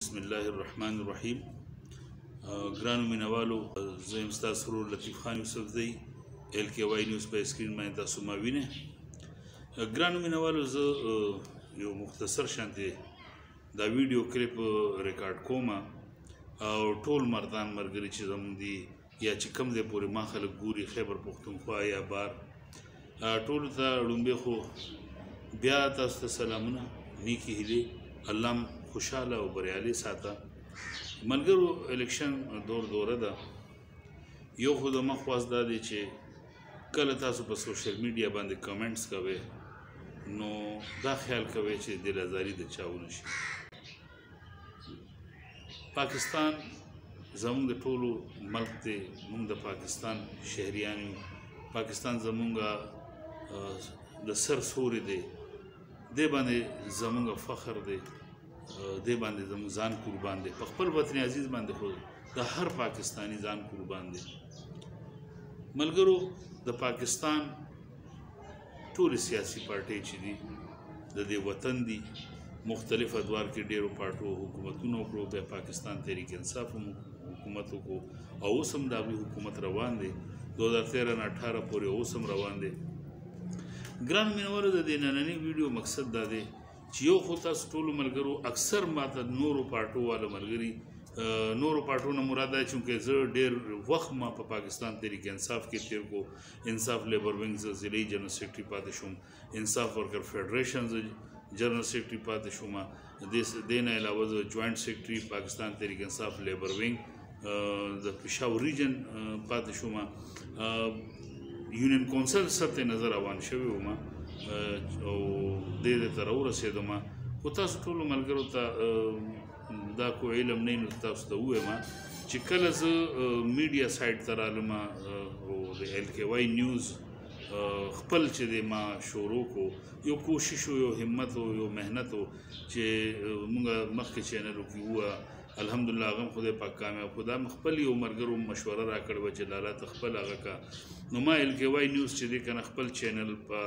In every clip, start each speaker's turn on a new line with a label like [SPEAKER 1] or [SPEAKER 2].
[SPEAKER 1] بسم الله الرحمن الرحیم ګرانو مینوالو زه یم ستاسو ورور لطیف خان یوسف دی ایل کې وای نیوز په اسکرین باندې تاسو ما وینئ ګرانو مینوالو زه یو مختصر شانتي دا ویډیو کلیپ ریکارډ کوم او ټول مردان مرګري چې زموږ دي یا چې کم ځای پورې ما خلک ګوري خیبر پښتونخوا یا بار ټول ته ړومبه خو بیا تاسو ته سلامونه نیکی هلی الله خوشاله او بریالي ساته ملګرو الیکشن دور دوره ده یو خو د مخواز دا دی چې کله تاسو په سوشل میډیا باندې کمنټس کوئ نو دا خیال کوئ چې د لزاري د چاونه شي پاکستان زموږ د ټولو ملک دی موږ د پاکستان شهریان یو پاکستان زموږ د سر سوري دی د باندې زموږ فخر دی د باندې زموږ ځان قربان دی په خپل وطن عزیز باندې خو د هر پاکستانی ځان قربان دی ملګرو د پاکستان ټول سیاسي پارټۍ چې دي د دې وطن دي مختلف ادوار کې ډیرو پارټو حکومتونو کړو به پاکستان تحریک انصاف هم حکومت کو او اوس هم دا حکومت روان دی 2013 نه 18 پورې اوس هم روان دی ګران مینور د دې نننې ویډیو مقصد دا دی چې یو خو تاسو ټول ملګرو اکثر ماته نورو پارټو والو ملګري نورو پارټو نه مراد دا چې زه ډېر وخت ما په پاکستان تحریک انصاف کې تیر کو انصاف لیبر ونګ زه ضلعي جنرال سیکرټري پاتې شوم انصاف ورکر فیډریشن زه جنرال سیکرټري پاتې شوم د دې نه علاوه زه جوائنټ سیکرټري پاکستان تحریک انصاف لیبر ونګ د پېښور ریجن پاتې شوم یونین کونسل سره ته نظر روان شوی وم او دې ته راورسېدم خو تاسو ټولو ملګرو ته دا کو علم نه نو تاسو ته وایم چې کله زه میډیا سایت ته رالم او د ال کې وای نیوز خپل چې د ما شروع کو یو کوشش او یو همت او یو مهنت چې موږ مخکې چینل کې وو الحمدلله غم خدای پاک کامیاب خدا خپل یو مرګرو مشوره راکړ و چې لالا تخپل هغه کا نو ما ال کې وای نیوز چې د کنه خپل چینل په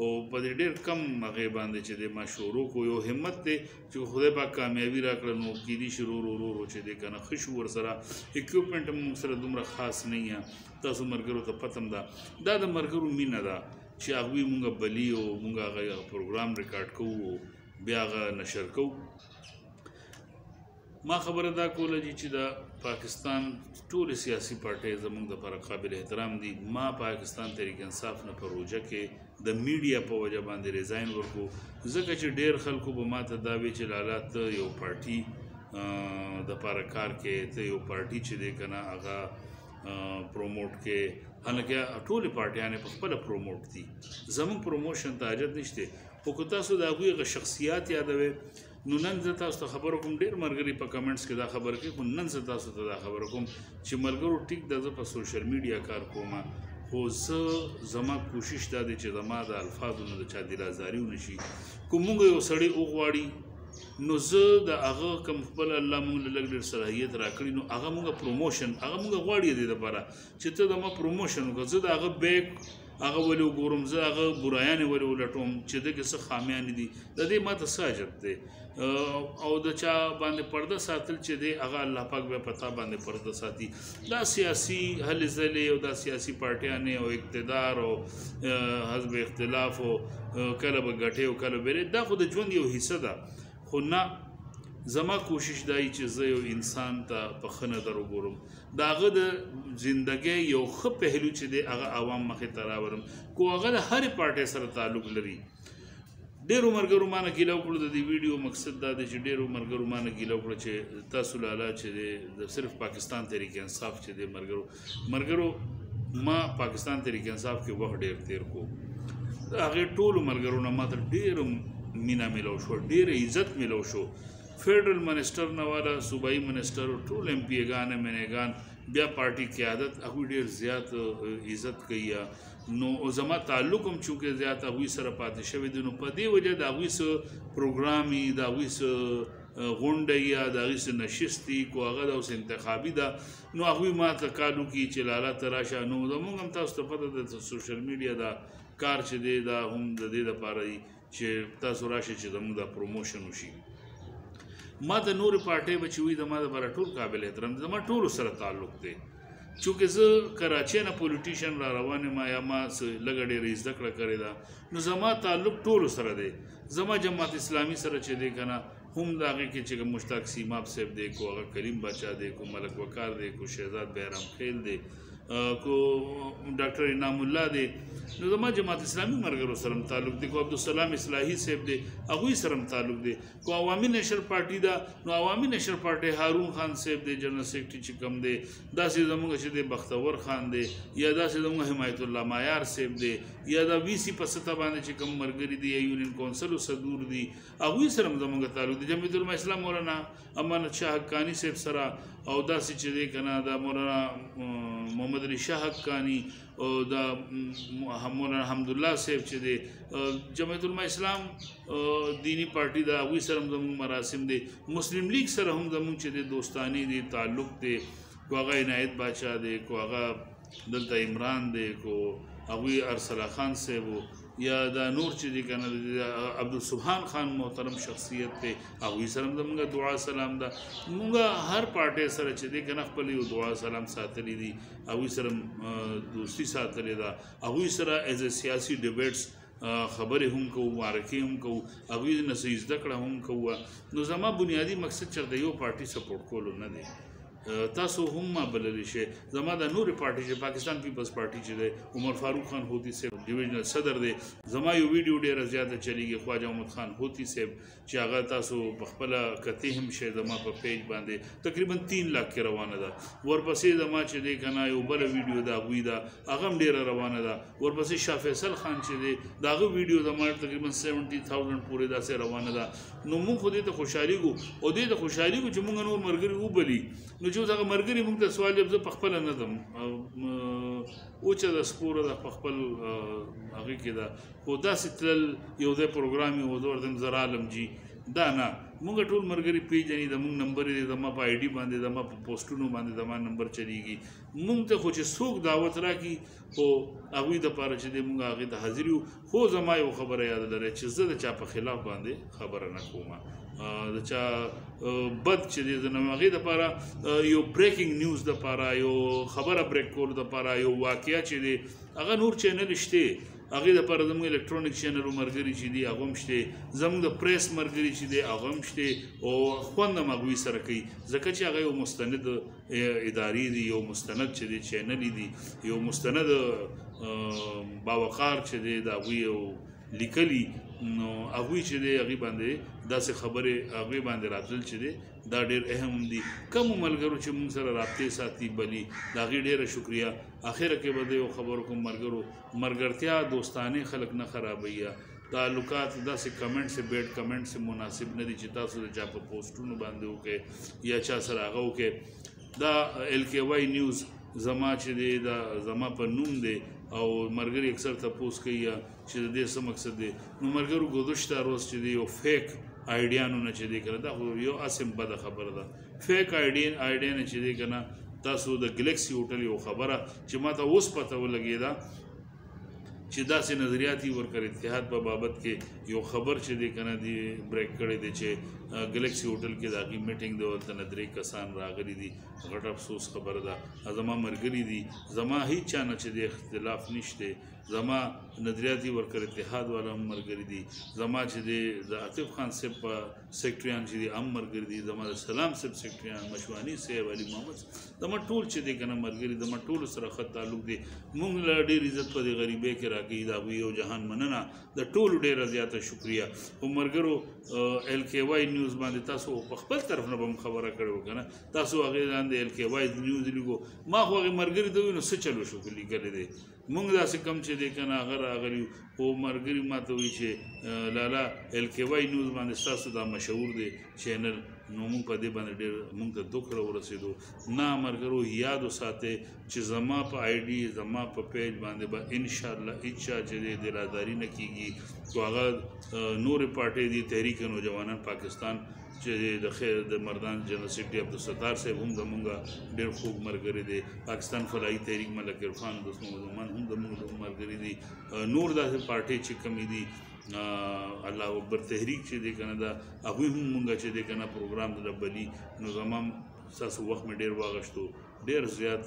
[SPEAKER 1] او په دې ډېر کم هغه باندې چې د ما شروع کو یو همت دی چې خدای پاک کامیابی راکړه نو کې دي شروع ورو ورو چې د کنه خش ور سره اکوپمنټ موږ سره دومره خاص نه یا تاسو مرګرو ته پتم ده دا د مرګرو مینه ده چې هغه موږ بلی او موږ هغه پروګرام ریکارډ کوو بیا هغه نشر کوو ما خبره دا کوله جی چې د پاکستان ټول سیاسي پارټۍ زموږ د پر قابل احترام دي ما پاکستان تحریک انصاف نه پر روجه کې د میډیا په وجه باندې ریزاین ورکو ځکه چې ډیر خلکو به ما ته دا وی چې لالا ته یو پارټي د پر کار کې ته یو پارټي چې دی کنه هغه پروموټ کې هلکه ټول پارټیانې په خپل پروموټ دي زموږ پروموشن ته حاجت نشته خو که تاسو د هغوی غ شخصیات یادوي نو نن زه تاسو ته خبر کوم ډیر مرګري په کمنټس کې دا خبر کوي خو نن زه تاسو ته دا خبر کوم چې مرګرو ټیک د زه په سوشل میډیا کار کوم خو زه زما کوشش دا دی چې زما د الفاظو نه د چا دلازاري ونشي کوم موږ یو سړی وغواړي نو زه د هغه کم خپل الله موږ له لګ ډیر صلاحیت راکړي نو هغه موږ پروموشن هغه موږ غواړي دې لپاره چې ته د ما پروموشن وکړه زه د هغه بیک هغه ولې وګورم زه هغه برایانې ولې ولټوم چې د کې څه خامیانې دي د دې ما ته ساجت دی او د چا باندې پرده ساتل چې دی هغه الله پاک به پتا باندې پرده ساتي دا سیاسي هل ځلې او دا سیاسي پارټیانې او اقتدار او حزب اختلاف او کله به ګټي او کله به دا خو د ژوند یو حصہ ده خو نه زما کوشش دای چې زه یو انسان ته په ښه نظر وګورم د هغه د زندګۍ یو ښه پهلو چې دی هغه عوام مخې ته راولم کو هغه د هرې پارټۍ سره تعلق لري ډېرو ملګرو ما نه ګیله وکړو د دې ویډیو مقصد دا دی چې ډېرو ملګرو ما نه ګیله وکړه چې تاسو لالا چې دی د صرف پاکستان تحریک انصاف چې دی ملګرو ملګرو ما پاکستان تحریک انصاف کې وخت ډیر تیر کو هغه ټول ملګرو نه ماته ډیر مینا ملو شو ډیر عزت ملو شو فیډرل منسٹر نه والا صوبایي منسٹر ټول ایم پی ګان ایم ان ګان بیا پارټي قیادت هغه ډیر زیات عزت کوي نو او زما تعلق هم چونکه زیات هغه سره پاتې شوی دی نو په دې وجه دا هغه سره پروګرامي دا هغه سره غونډه یا د هغې نشست دی کو هغه د اوس انتخابي ده نو هغوی ما ته کال وکړي چې لالا ته راشه نو زمونږ هم تاسو ته پته ده د سوشل میډیا دا کار چې دی دا هم د دې لپاره دی چې تاسو راشئ چې زمونږ دا پروموشن وشي ما د نور پارټۍ به چې وي زما د بره ټول قابل احترام دي زما ټولو سره تعلق دی چونکه زه کراچۍ نه پولیټیشن را روان یم یا ما څه لږه ډېره زده کړه کړې ده نو زما تعلق ټولو سره دی زما جماعت اسلامي سره چې دی که نه هم دا غي کې چې مشتاق سیماب صاحب دی کو هغه کریم بچا دی کو ملک وقار دی کو شهزاد بهرام خیل دی کو ډاکټر انعام الله دی نو زما جماعت اسلامي مرګرو سره تعلق دی کو عبد السلام اصلاحي صاحب دی هغه سره تعلق دی کو عوامي نشر پارټي دا نو عوامي نشر پارټي هارون خان صاحب دی جنرال سیکرټري چې کم دی دا سي زموږ چې دی بختور خان دی یا دا سي زموږ حمایت الله مایار صاحب دی یا دا وی سي په ستا باندې چې کم مرګري دی یونین کونسل صدور دی هغوی سره هم زمونږ تعلق د جمعیت علماء اسلام مولانا امانت شاه حقانی صاحب سره او داسې چې دی کنه د مولانا محمد علي شاه حقانی او د مولانا حمدالله صاحب چې دی جمعیت علماء اسلام دینی پارټي دا هغوی سره هم زمونږ مراسم دی مسلم لیگ سره هم زمونږ چې دی دوستانی دی تعلق دی کو هغه عنایت باچا دی کو هغه دلته عمران دی کو هغوی ارسلا خان صاحب یا دا نور چې دی کنه عبدالسبحان خان محترم شخصیت دی هغوی سره زمونږ دعا سلام ده مونږ هر پارټۍ سره چې دی کنه خپل یو دعا سلام ساتلی دي هغوی سره دوستی ساتلی ده هغوی سره ایز ا سیاسي ډیبیټس خبرې هم کوو معرکې هم کوو هغوی نه څه زده کړه هم کوو نو زما بنیادي مقصد چېرته یو پارټي سپورټ کولو نه دی تاسو هم ما بللی شئ زما دا نورې پارټي چې پاکستان پیپلز پارټي چې دی عمر فاروق خان هوتی صاحب ډیویژنل صدر دی زما یو ویډیو ډیره زیاته چلیږي خواجه محمد خان هوتی صاحب چې هغه تاسو په خپل کتی هم شئ زما په پیج باندې تقریبا 3 لاک کې روانه ده ورپسې زما چې دی کنه یو بل ویډیو دا غوي دا هغه ډیره روانه ده ورپسې شاه فیصل خان چې دی دا غو ویډیو زموږ تقریبا 70000 پورې داسې روانه ده نو موږ خو دې ته خوشحالي ګو او دې ته خوشحالي ګو چې موږ نور مرګري وبلی نو چې هغه مرګري موږ ته سوال جواب زه په خپل نه دم او چې د سپور د خپل هغه کې دا خو داسې تل یو ځای پروګرام یو دور دم زرالم جی دا نه موږ ټول مرګري پیژنې د موږ نمبر دې زما په آی ډي باندې زما په پوسټونو باندې زما نمبر چلیږي موږ ته خو چې څوک دعوت راکړي خو هغوی د پاره چې د مونږ هغه ته حاضر یو خو زما یو خبره یاد لري چې زه د چا په خلاف باندې خبره نه کوم د چا بد چې د نومغې د پاره یو بریکینګ نیوز د پاره یو خبره بریک کول د پاره یو واقعیا چې دی هغه نور چینل شته هغه د پاره زموږ الکترونیک چینل مرګري چې دی هغه هم شته زموږ د پریس مرګري چې دی هغه هم شته او خوند مغوي سره کوي ځکه چې هغه یو مستند ادارې دي یو مستند چې دی چینل دي یو مستند باوقار چې دی دا وی او لیکلی نو هغه چې دی هغه باندې داسې خبره هغه باندې راتل چې دی دا ډیر اهم دي کوم ملګرو چې موږ سره رابطه ساتي بلی دا غي ډیره شکریا اخر کې به یو خبر کوم ملګرو مرګرتیا دوستانه خلک نه خرابوي دا لکه داسې کمنټ سه بیډ کمنټ سه مناسب نه دي چې تاسو د چا په پوسټونو باندې وکړئ یا چا سره هغه وکړئ دا ال کې وای نیوز زما چې دی دا زما په نوم دی او مرګري اکثر تاسو کوي چې د دې څه مقصد دی نو مرګرو گذشت روز چې دی یو فیک آیډیانو نه چې دی کړه دا خو یو اسم بد خبره ده فیک آیډین آیډین چې دی کنه تاسو د ګلیکسي هوټل یو خبره چې ما ته اوس پته ولګی دا چې داسې نظریات یې ورکړ اتحاد په بابت کې یو خبر چې دی کنه دی بریک کړی دی چې ګلیکسي هوټل کې د هغې میټینګ دی ورته نه درې کسان راغلي دي غټ افسوس خبره ده زما ملګري دي زما هیڅ چا نه چې د اختلاف نشته زما نظریات یې ورکړ اتحاد والا هم ملګري دي زما چې د عاطف خان صاحب په سیکرټریان چې د ام مرګري دي زما د سلام صاحب سیکرټریان مشوانی صاحب علي محمد زما ټول چې دي کنه مرګري زما ټول سره خط تعلق دي مونږ لا ډېر عزت په دې غریبې کې راکې دا وی او جهان مننه د ټول ډېر زیاته شکریا او مرګرو ال کې وای نیوز باندې تاسو په خپل طرف نه بم خبره کړو کنه تاسو هغه لاندې ال کې وای نیوز لګو ما خو هغه مرګري دوی نو څه چلو شو کلی کړی دي مونږ داسې کم چې دی کنه هغه راغلی او مرګري ما ته وی چې لالا ال کې وای نیوز باندې تاسو دا مشهور دی چینل نو مونږ په دې باندې ډېر مونږ ته دوکړه ورسېدو نه مرګرو یاد وساته چې زما په آی ډي زما په پیج باندې به با ان شاء الله اچا چې دې دلاداری نه کیږي تو هغه نور پارټي دي تحریک نوجوانان پاکستان چې د خیر د مردان جنرال سیکرټري عبدالستار صاحب هم زمونږ ډېر خوږ ملګری دی پاکستان فلاحي تحریک ملک عرفان دوست محمد عمان هم زمونږ ملګری دی نور داسې پارټۍ چې کمی دي الله اکبر تحریک چې دی کنه دا هغوی هم مونږ چې دی کنه پروګرام د بلی نو زما ستاسو وخت مې ډېر واغشتو ډېر زیات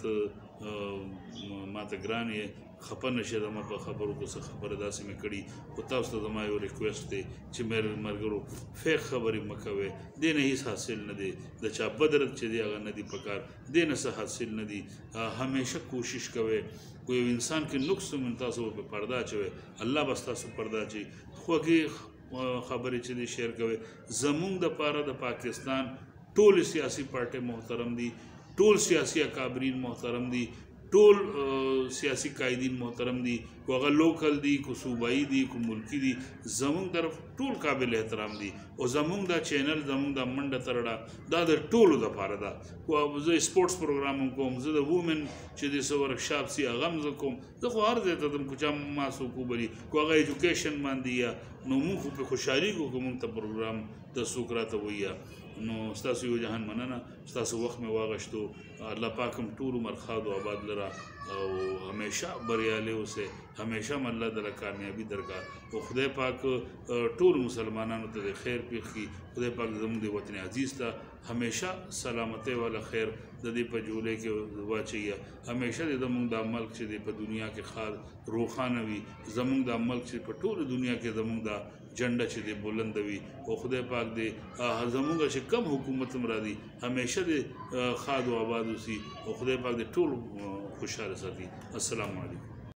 [SPEAKER 1] ماته ګران یې خپه نشه زما په خبرو کو څه خبره داسې مې کړي خو تاسو ته زما یو ریکویسټ دی چې مېر مرګرو فیک خبرې مکوي دې نه هیڅ حاصل نه دی د چا بدرت چې دی هغه نه دی پکار دې نه څه حاصل نه دی همیشه کوشش کوي کو یو انسان کې نقص من تاسو په پردا چوي الله بس تاسو پردا چي خوږي خبرې چې دی شیر کوي زمونږ د پاره د پاکستان ټول سیاسي پارټي محترم دي ټول سیاسي اکابرین محترم دي ټول سیاسي قایدین محترم دي کو هغه لوکل دي کو صوبایي دي کو ملکی دي زمونږ طرف ټول قابل احترام دي او زمونږ دا چینل زمونږ دا منډه ترړه دا د ټولو د پاره ده کو زه سپورتس پروګرام کوم زه د وومن چې د سو ورکشاپ سي هغه هم زه کوم زه خو هر ځای ته ځم کو چا ما سو کو بری کو هغه ایجوکیشن باندې یا نو موږ په خوشحالي کو کوم ته پروګرام ته څوک راته وایه نو ستاسو یو جهان مننه ستاسو وخت مې واغشتو الله پاک هم ټول عمر ښاد او آباد لره او همیشه بریالی اوسې همیشه هم الله دله کامیابي درکړه او خدای پاک ټول مسلمانانو ته د خیر پېښ کړي خدای پاک زموږ د وطن عزیز ته همیشه سلامتۍ والا خیر د دې په جولې کې واچي همیشه د زموږ د ملک چې په دنیا کې خار روښانه وي زموږ د ملک چې په ټوله دنیا کې زموږ د جنډه چې دې بلند وي او خدای پاک دې زموږ چې کم حکومت هم راځي همیشه دې ښاد او آباد اوسي او خدای پاک دې ټول خوشحاله ساتي السلام علیکم